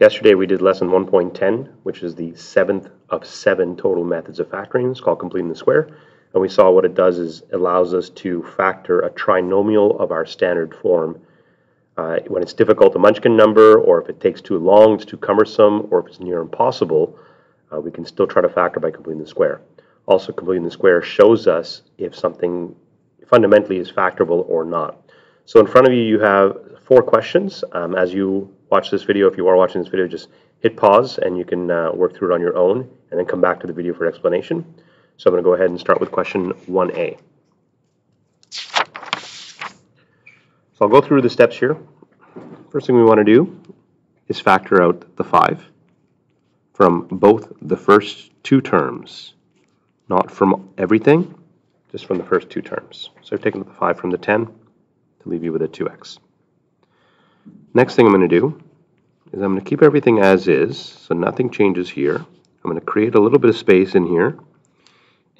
Yesterday we did lesson 1.10, which is the seventh of seven total methods of factoring. It's called completing the square. And we saw what it does is allows us to factor a trinomial of our standard form. Uh, when it's difficult, a Munchkin number, or if it takes too long, it's too cumbersome, or if it's near impossible, uh, we can still try to factor by completing the square. Also, completing the square shows us if something fundamentally is factorable or not. So in front of you, you have four questions. Um, as you watch this video, if you are watching this video, just hit pause and you can uh, work through it on your own and then come back to the video for explanation. So I'm going to go ahead and start with question 1a. So I'll go through the steps here. First thing we want to do is factor out the 5 from both the first two terms, not from everything, just from the first two terms. So I've taken the 5 from the 10 to leave you with a 2x. Next thing I'm going to do is I'm going to keep everything as is, so nothing changes here. I'm going to create a little bit of space in here.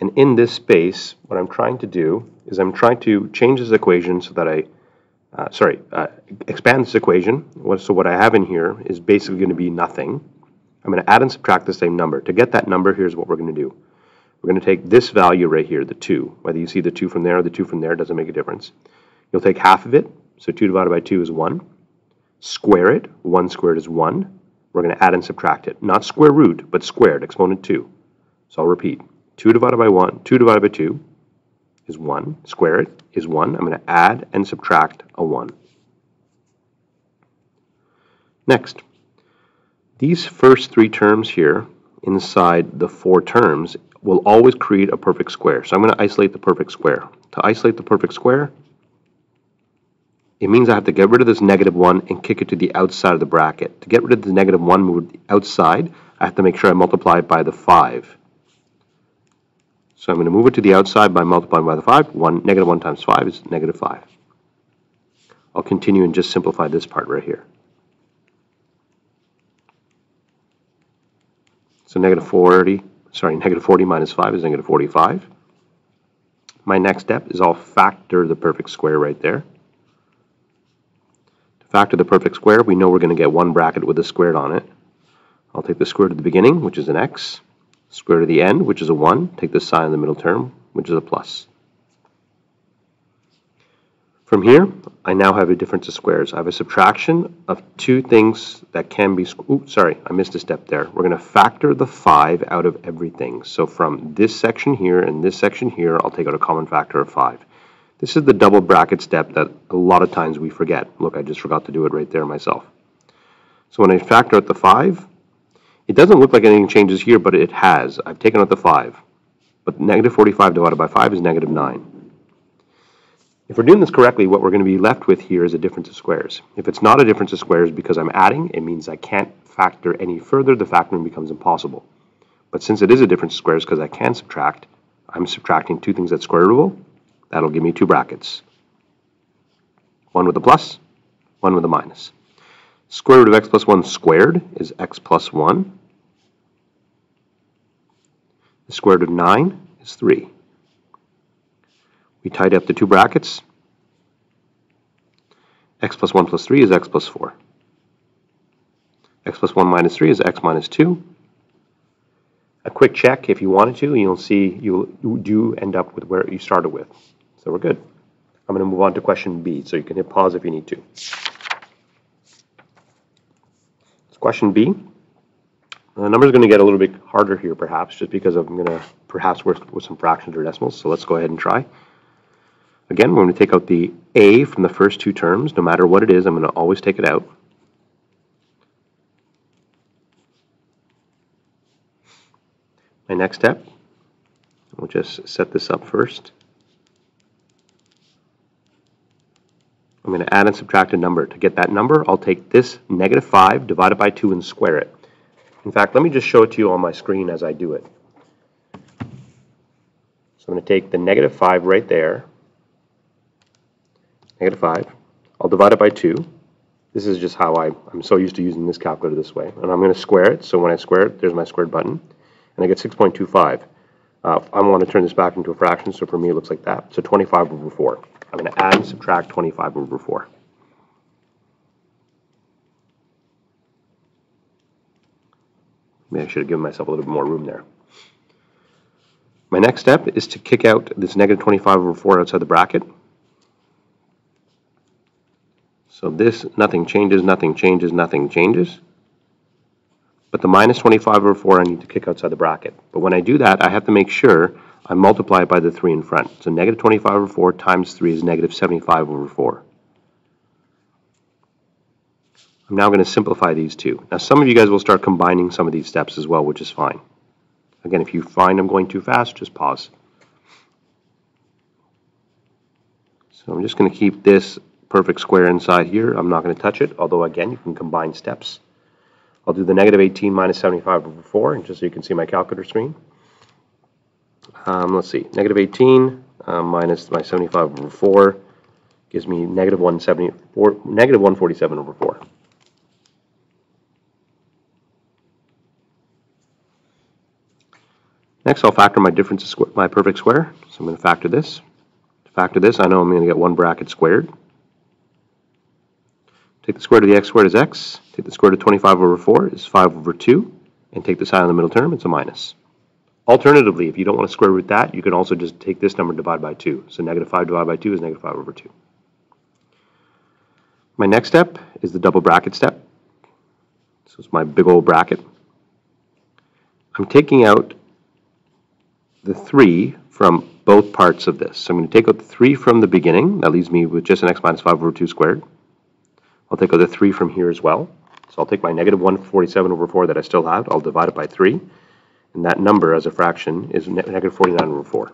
And in this space, what I'm trying to do is I'm trying to change this equation so that I, uh, sorry, uh, expand this equation. So what I have in here is basically going to be nothing. I'm going to add and subtract the same number. To get that number, here's what we're going to do. We're going to take this value right here, the 2. Whether you see the 2 from there or the 2 from there doesn't make a difference. You'll take half of it, so 2 divided by 2 is 1 square it. 1 squared is 1. We're going to add and subtract it. Not square root, but squared, exponent 2. So I'll repeat. 2 divided by 1, 2 divided by 2 is 1. Square it is 1. I'm going to add and subtract a 1. Next, these first three terms here inside the four terms will always create a perfect square. So I'm going to isolate the perfect square. To isolate the perfect square, it means I have to get rid of this negative 1 and kick it to the outside of the bracket. To get rid of the negative 1 move outside, I have to make sure I multiply it by the 5. So I'm going to move it to the outside by multiplying by the 5. 1, negative 1 times 5 is negative 5. I'll continue and just simplify this part right here. So negative 40, sorry, negative 40 minus 5 is negative 45. My next step is I'll factor the perfect square right there. Factor the perfect square, we know we're going to get one bracket with a squared on it. I'll take the square root of the beginning, which is an x, square root of the end, which is a 1, take the sign of the middle term, which is a plus. From here, I now have a difference of squares. I have a subtraction of two things that can be, oops, sorry, I missed a step there. We're going to factor the 5 out of everything. So from this section here and this section here, I'll take out a common factor of 5. This is the double bracket step that a lot of times we forget. Look, I just forgot to do it right there myself. So when I factor out the 5, it doesn't look like anything changes here, but it has. I've taken out the 5. But negative 45 divided by 5 is negative 9. If we're doing this correctly, what we're going to be left with here is a difference of squares. If it's not a difference of squares because I'm adding, it means I can't factor any further. The factoring becomes impossible. But since it is a difference of squares because I can subtract, I'm subtracting two things that's square rootable, That'll give me two brackets. One with a plus, one with a minus. Square root of x plus 1 squared is x plus 1. The square root of 9 is 3. We tidy up the two brackets. x plus 1 plus 3 is x plus 4. x plus 1 minus 3 is x minus 2. A quick check if you wanted to, you'll see you do end up with where you started with. So we're good. I'm going to move on to question B, so you can hit pause if you need to. It's question B. Uh, the number is going to get a little bit harder here, perhaps, just because I'm going to perhaps work with some fractions or decimals. So let's go ahead and try. Again, we're going to take out the a from the first two terms. No matter what it is, I'm going to always take it out. My next step, we'll just set this up first. I'm going to add and subtract a number. To get that number, I'll take this negative 5 divided by 2 and square it. In fact, let me just show it to you on my screen as I do it. So I'm going to take the negative 5 right there, negative 5. I'll divide it by 2. This is just how I, I'm so used to using this calculator this way. And I'm going to square it. So when I square it, there's my squared button. And I get 6.25. Uh, I want to turn this back into a fraction, so for me it looks like that. So 25 over 4. I'm going to add and subtract 25 over 4. Maybe I should have given myself a little bit more room there. My next step is to kick out this negative 25 over 4 outside the bracket. So this, nothing changes, nothing changes, nothing changes. But the minus 25 over 4 I need to kick outside the bracket. But when I do that, I have to make sure I multiply it by the 3 in front. So negative 25 over 4 times 3 is negative 75 over 4. I'm now going to simplify these two. Now some of you guys will start combining some of these steps as well, which is fine. Again, if you find I'm going too fast, just pause. So I'm just going to keep this perfect square inside here. I'm not going to touch it, although again, you can combine steps. I'll do the negative 18 minus 75 over 4, just so you can see my calculator screen. Um, let's see, negative 18 um, minus my 75 over 4 gives me negative 174, negative 147 over 4. Next, I'll factor my difference, my perfect square. So I'm going to factor this. To factor this, I know I'm going to get one bracket squared. Take the square root of the x squared is x. Take the square root of 25 over 4 is 5 over 2. And take the sign of the middle term, it's a minus. Alternatively, if you don't want to square root that, you can also just take this number and divide by 2. So negative 5 divided by 2 is negative 5 over 2. My next step is the double bracket step. So it's my big old bracket. I'm taking out the 3 from both parts of this. So I'm going to take out the 3 from the beginning. That leaves me with just an x minus 5 over 2 squared. I'll take the 3 from here as well. So I'll take my negative 147 over 4 that I still have. I'll divide it by 3. And that number as a fraction is negative 49 over 4.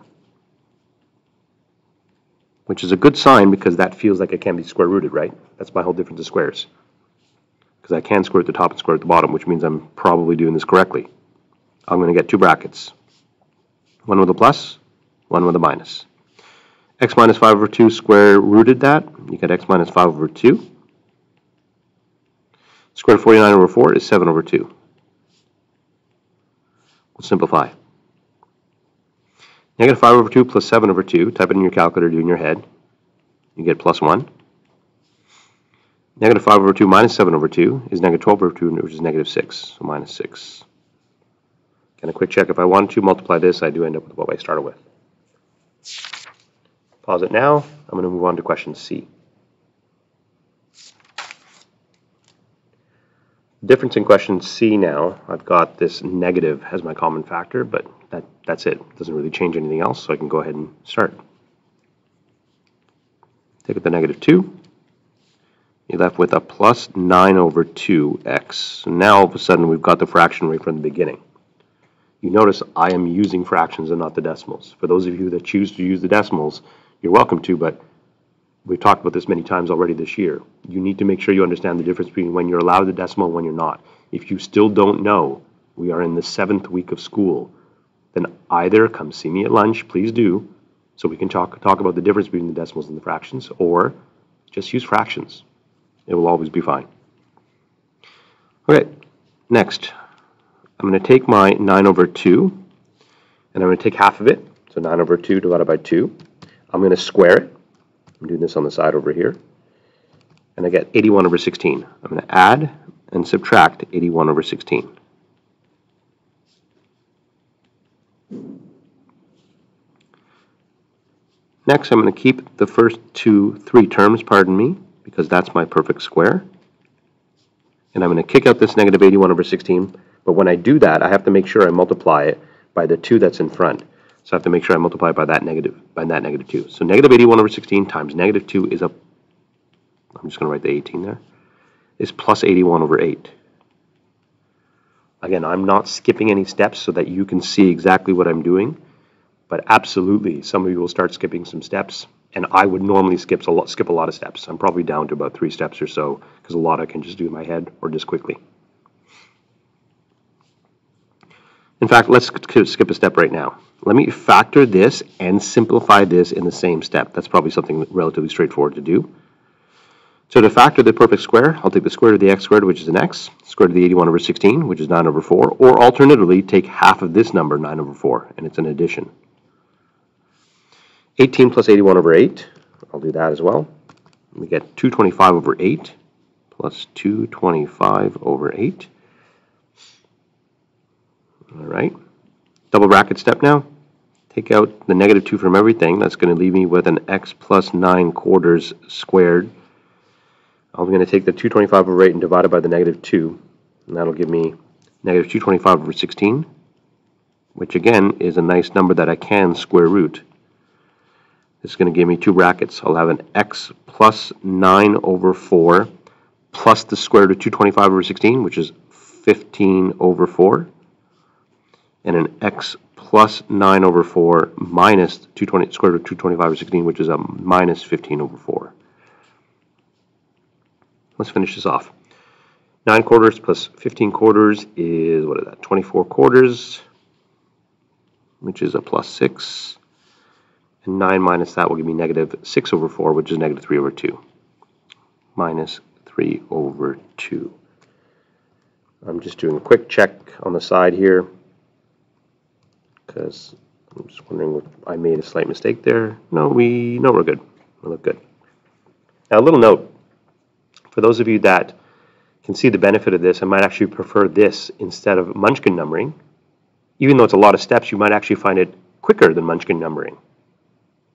Which is a good sign because that feels like it can be square rooted, right? That's my whole difference of squares. Because I can square at the top and square at the bottom, which means I'm probably doing this correctly. I'm going to get two brackets. One with a plus, one with a minus. x minus 5 over 2 square rooted that. You get x minus 5 over 2. Square root of 49 over 4 is 7 over 2. We'll simplify. Negative 5 over 2 plus 7 over 2. Type it in your calculator, do it in your head. You get plus 1. Negative 5 over 2 minus 7 over 2 is negative 12 over 2, which is negative 6, so minus 6. Again, a quick check. If I want to multiply this, I do end up with what I started with. Pause it now. I'm going to move on to question C. Difference in question C now, I've got this negative as my common factor, but that, that's it. Doesn't really change anything else, so I can go ahead and start. Take out the negative 2. You're left with a plus 9 over 2x. So now all of a sudden we've got the fraction right from the beginning. You notice I am using fractions and not the decimals. For those of you that choose to use the decimals, you're welcome to, but we've talked about this many times already this year. You need to make sure you understand the difference between when you're allowed the decimal and when you're not. If you still don't know, we are in the seventh week of school, then either come see me at lunch, please do, so we can talk, talk about the difference between the decimals and the fractions, or just use fractions. It will always be fine. Okay, next. I'm going to take my 9 over 2, and I'm going to take half of it, so 9 over 2 divided by 2. I'm going to square it. I'm doing this on the side over here. And I get 81 over 16. I'm going to add and subtract 81 over 16. Next, I'm going to keep the first two, three terms, pardon me, because that's my perfect square. And I'm going to kick out this negative 81 over 16 but when I do that, I have to make sure I multiply it by the 2 that's in front. So I have to make sure I multiply by that negative, by that negative 2. So negative 81 over 16 times negative 2 is a, I'm just going to write the 18 there, is plus 81 over 8. Again, I'm not skipping any steps so that you can see exactly what I'm doing. But absolutely, some of you will start skipping some steps. And I would normally skip a lot, skip a lot of steps. I'm probably down to about three steps or so because a lot I can just do in my head or just quickly. In fact, let's skip a step right now. Let me factor this and simplify this in the same step. That's probably something relatively straightforward to do. So to factor the perfect square, I'll take the square root of the x squared, which is an x, square root of the 81 over 16, which is 9 over 4, or alternatively, take half of this number, 9 over 4, and it's an addition. 18 plus 81 over 8, I'll do that as well. We get 225 over 8 plus 225 over 8. All right. Double bracket step now. Take out the negative 2 from everything. That's going to leave me with an x plus 9 quarters squared. I'm going to take the 225 over 8 and divide it by the negative 2. And that'll give me negative 225 over 16, which again is a nice number that I can square root. This is going to give me two brackets. I'll have an x plus 9 over 4 plus the square root of 225 over 16, which is 15 over 4, and an x plus 9 over 4 minus 220, square root of 225 over 16, which is a minus 15 over 4. Let's finish this off. 9 quarters plus 15 quarters is, what is that, 24 quarters, which is a plus 6. And 9 minus that will give me negative 6 over 4, which is negative 3 over 2. Minus 3 over 2. I'm just doing a quick check on the side here because I'm just wondering if I made a slight mistake there. No, we no, we're good. We look good. Now, a little note for those of you that can see the benefit of this I might actually prefer this instead of Munchkin numbering. Even though it's a lot of steps, you might actually find it quicker than Munchkin numbering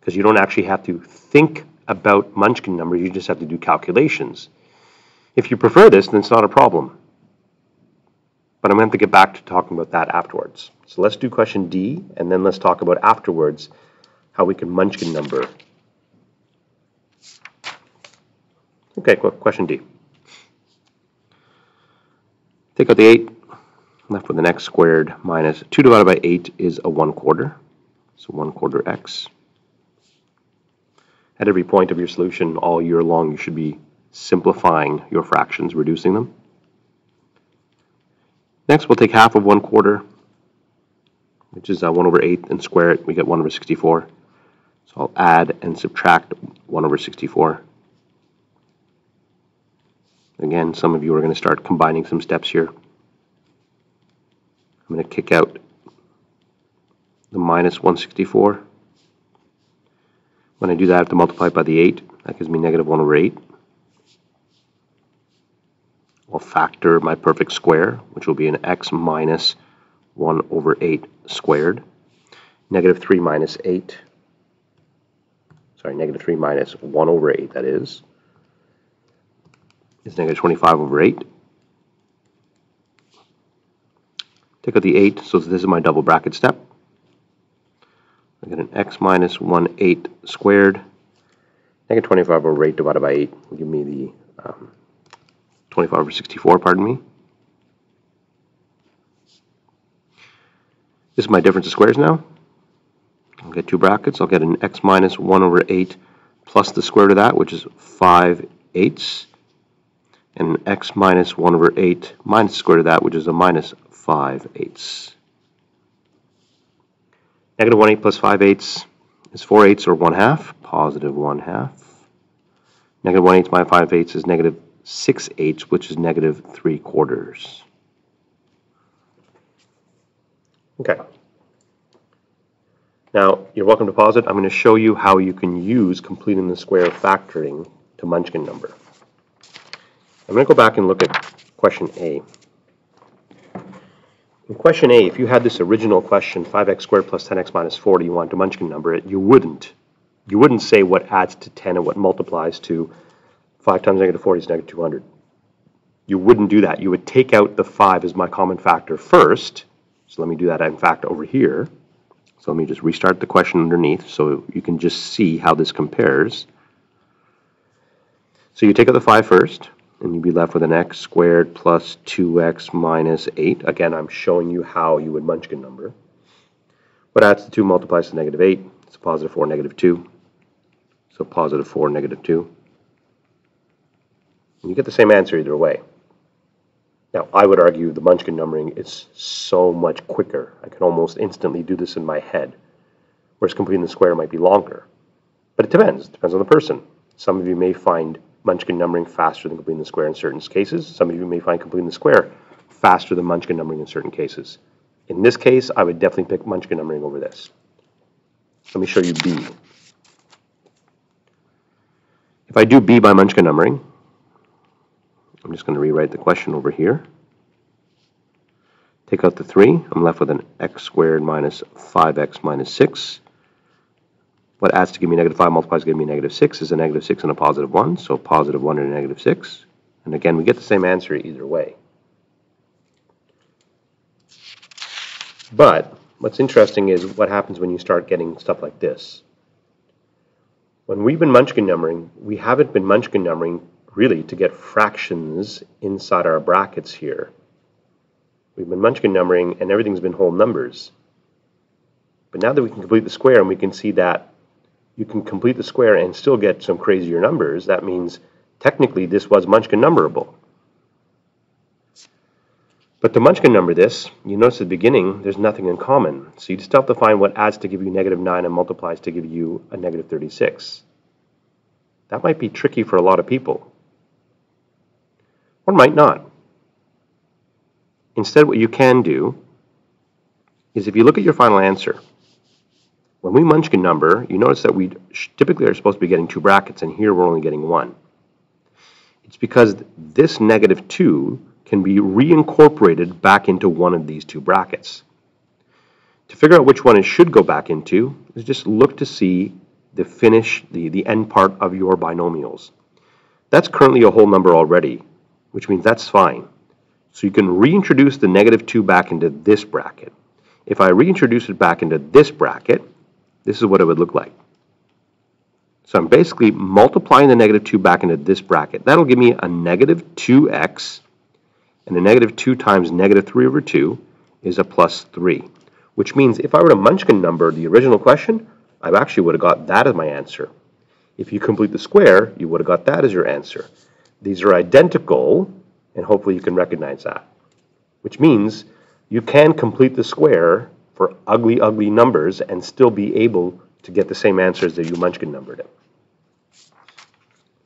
because you don't actually have to think about Munchkin numbers, you just have to do calculations. If you prefer this, then it's not a problem. But I'm going to, get back to talking about that afterwards. So let's do question D, and then let's talk about afterwards how we can Munchkin number. Okay, question D. Take out the 8, left with an x squared minus 2 divided by 8 is a 1 quarter. So 1 quarter x. At every point of your solution all year long, you should be simplifying your fractions, reducing them. Next, we'll take half of 1 quarter, which is uh, 1 over 8, and square it. We get 1 over 64. So I'll add and subtract 1 over 64. Again, some of you are going to start combining some steps here. I'm going to kick out the minus 164. When I do that, I have to multiply by the 8. That gives me negative 1 over 8. I'll factor my perfect square, which will be an x minus 1 over 8 squared. Negative 3 minus 8. Sorry, negative 3 minus 1 over 8, that is is negative 25 over 8. Take out the 8, so this is my double bracket step. I get an x minus 1 8 squared. Negative 25 over 8 divided by 8 will give me the um, 25 over 64, pardon me. This is my difference of squares now. I'll get two brackets. I'll get an x minus 1 over 8 plus the square root of that, which is 5 eighths and an x minus 1 over 8 minus the square root of that, which is a minus 5 eighths. Negative 1 8 plus 5 eighths is 4 eighths or 1 half, positive 1 half. Negative 1 eighths minus 5 eighths is negative 6 eighths, which is negative 3 quarters. Okay. Now, you're welcome to pause it. I'm going to show you how you can use completing the square factoring to Munchkin number. I'm going to go back and look at question A. In question A, if you had this original question, 5x squared plus 10x minus 40, you want to Munchkin number it, you wouldn't. You wouldn't say what adds to 10 and what multiplies to 5 times negative 40 is negative 200. You wouldn't do that. You would take out the 5 as my common factor first. So let me do that in fact over here. So let me just restart the question underneath so you can just see how this compares. So you take out the 5 first and you'd be left with an x squared plus 2x minus 8. Again, I'm showing you how you would Munchkin number. What adds to 2 multiplies to negative 8. It's a positive 4, negative 2. So positive 4, negative 2. And you get the same answer either way. Now, I would argue the Munchkin numbering is so much quicker. I can almost instantly do this in my head, whereas completing the square might be longer. But it depends. It depends on the person. Some of you may find Munchkin numbering faster than completing the square in certain cases. Some of you may find completing the square faster than Munchkin numbering in certain cases. In this case, I would definitely pick Munchkin numbering over this. Let me show you B. If I do B by Munchkin numbering, I'm just going to rewrite the question over here. Take out the 3, I'm left with an x squared minus 5x minus 6. What adds to give me negative 5 multiplies to give me negative 6 is a negative 6 and a positive 1, so positive 1 and a negative 6. And again, we get the same answer either way. But what's interesting is what happens when you start getting stuff like this. When we've been Munchkin numbering, we haven't been Munchkin numbering really to get fractions inside our brackets here. We've been Munchkin numbering and everything's been whole numbers. But now that we can complete the square and we can see that you can complete the square and still get some crazier numbers, that means technically this was Munchkin numberable. But to Munchkin number this, you notice at the beginning there's nothing in common. So you just have to find what adds to give you negative 9 and multiplies to give you a negative 36. That might be tricky for a lot of people. Or might not. Instead, what you can do is if you look at your final answer, when we Munchkin number, you notice that we typically are supposed to be getting two brackets, and here we're only getting one. It's because this negative 2 can be reincorporated back into one of these two brackets. To figure out which one it should go back into, is just look to see the finish, the, the end part of your binomials. That's currently a whole number already, which means that's fine. So you can reintroduce the negative 2 back into this bracket. If I reintroduce it back into this bracket, this is what it would look like. So I'm basically multiplying the negative 2 back into this bracket. That'll give me a negative 2x, and a negative 2 times negative 3 over 2 is a plus 3. Which means if I were to Munchkin number the original question, I actually would have got that as my answer. If you complete the square, you would have got that as your answer. These are identical, and hopefully you can recognize that. Which means you can complete the square for ugly, ugly numbers and still be able to get the same answers that you Munchkin numbered it.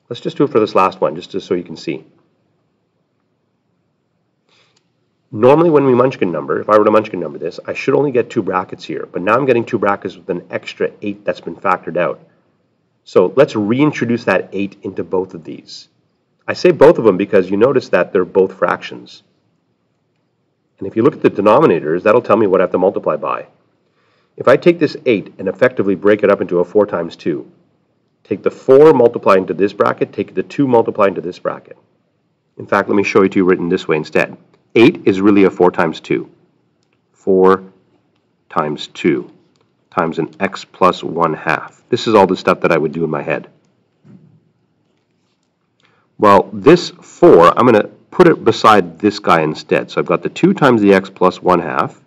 Let's just do it for this last one, just, so you can see. Normally when we Munchkin number, if I were to Munchkin number this, I should only get two brackets here. But now I'm getting two brackets with an extra 8 that's been factored out. So let's reintroduce that 8 into both of these. I say both of them because you notice that they're both fractions. And if you look at the denominators, that'll tell me what I have to multiply by. If I take this 8 and effectively break it up into a 4 times 2, take the 4 multiply into this bracket, take the 2 multiply into this bracket. In fact, let me show it to you written this way instead. 8 is really a 4 times 2. 4 times 2 times an x plus 1 half. This is all the stuff that I would do in my head. Well, this 4, I'm going to put it beside this guy instead. So I've got the 2 times the x plus 1 half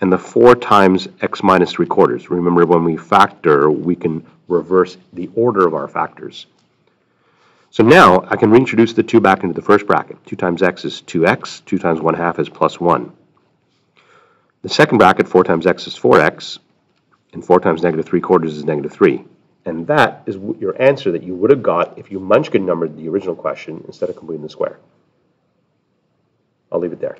and the 4 times x minus 3 quarters. Remember, when we factor, we can reverse the order of our factors. So now I can reintroduce the 2 back into the first bracket. 2 times x is 2x, 2 times 1 half is plus 1. The second bracket, 4 times x is 4x, and 4 times negative 3 quarters is negative 3. And that is your answer that you would have got if you Munchkin numbered the original question instead of completing the square. I'll leave it there.